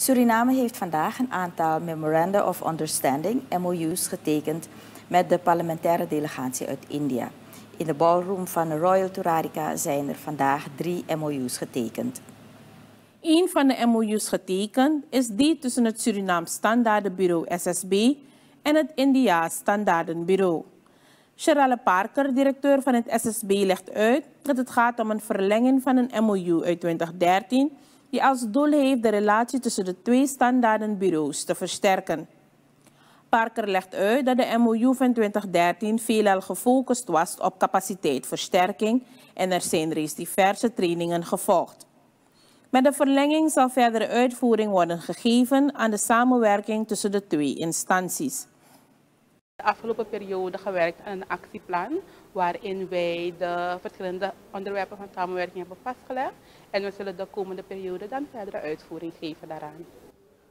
Suriname heeft vandaag een aantal Memoranda of Understanding, MOU's, getekend met de parlementaire delegatie uit India. In de ballroom van de Royal Turarica zijn er vandaag drie MOU's getekend. Een van de MOU's getekend is die tussen het Surinaams Standaardenbureau SSB en het Indiaas Standaardenbureau. Sherelle Parker, directeur van het SSB, legt uit dat het gaat om een verlenging van een MOU uit 2013 die als doel heeft de relatie tussen de twee standaardenbureaus te versterken. Parker legt uit dat de MOU van 2013 veelal gefocust was op capaciteitversterking en er zijn reeds diverse trainingen gevolgd. Met de verlenging zal verdere uitvoering worden gegeven aan de samenwerking tussen de twee instanties. De afgelopen periode gewerkt aan een actieplan waarin wij de verschillende onderwerpen van samenwerking hebben vastgelegd. En we zullen de komende periode dan verdere uitvoering geven daaraan.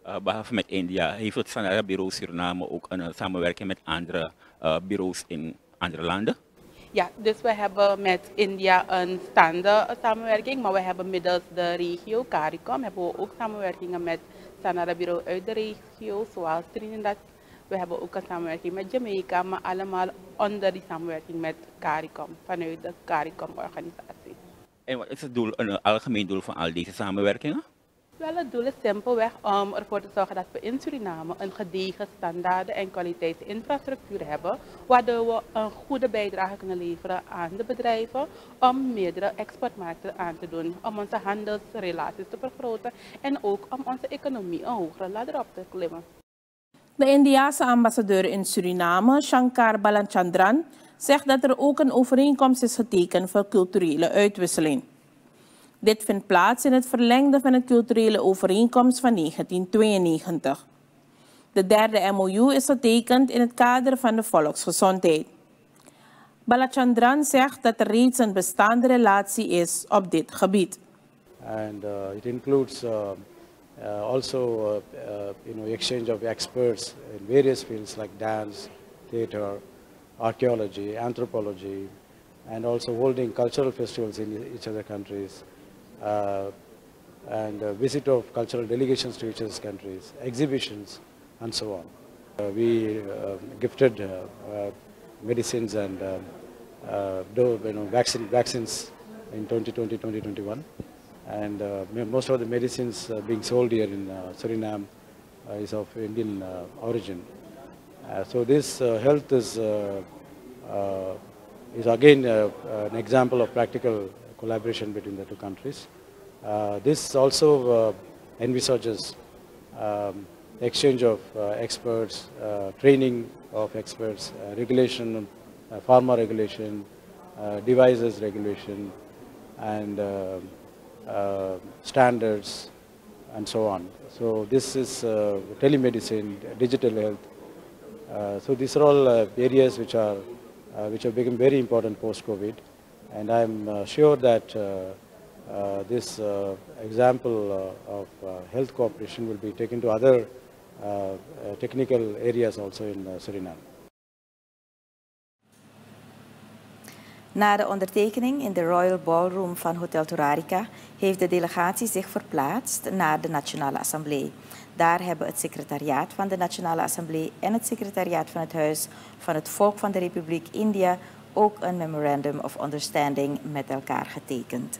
Uh, behalve met India heeft het Sanara Bureau Suriname ook een samenwerking met andere uh, bureaus in andere landen? Ja, dus we hebben met India een staande samenwerking, maar we hebben middels de regio CARICOM hebben we ook samenwerkingen met Sanara Bureau uit de regio, zoals Trinidad. We hebben ook een samenwerking met Jamaica, maar allemaal onder die samenwerking met CARICOM, vanuit de CARICOM-organisatie. En wat is het doel, een algemeen doel van al deze samenwerkingen? Wel, het doel is simpelweg om ervoor te zorgen dat we in Suriname een gedegen standaarden en kwaliteitsinfrastructuur hebben, waardoor we een goede bijdrage kunnen leveren aan de bedrijven om meerdere exportmarkten aan te doen, om onze handelsrelaties te vergroten en ook om onze economie een hogere ladder op te klimmen. De Indiase ambassadeur in Suriname, Shankar Balachandran, zegt dat er ook een overeenkomst is getekend voor culturele uitwisseling. Dit vindt plaats in het verlengde van de culturele overeenkomst van 1992. De derde MOU is getekend in het kader van de volksgezondheid. Balachandran zegt dat er reeds een bestaande relatie is op dit gebied. And uh, it includes uh, also uh, uh, you know, exchange of experts in various fields like dance, theater, archaeology, anthropology, and also holding cultural festivals in each other countries. Uh, and visit of cultural delegations to each other's countries, exhibitions, and so on. Uh, we uh, gifted medicines and you know, vaccine, vaccines in 2020-2021. And most of the medicines being sold here in Suriname is of Indian origin. Uh, so this uh, health is, uh, is again an example of practical collaboration between the two countries. Uh, this also uh, envisages um, exchange of uh, experts, training of experts, regulation, pharma regulation, devices regulation, and standards, and so on. So this is telemedicine, digital health. Uh, so these are all uh, areas which are uh, which have become very important post-COVID. And I'm uh, sure that uh, uh, this example of health cooperation will be taken to other technical areas also in Suriname. Na de ondertekening in de Royal Ballroom van Hotel Turarica heeft de delegatie zich verplaatst naar de Nationale Assemblée. Daar hebben het secretariaat van de Nationale Assemblée en het secretariaat van het Huis van het Volk van de Republiek India ook een Memorandum of Understanding met elkaar getekend.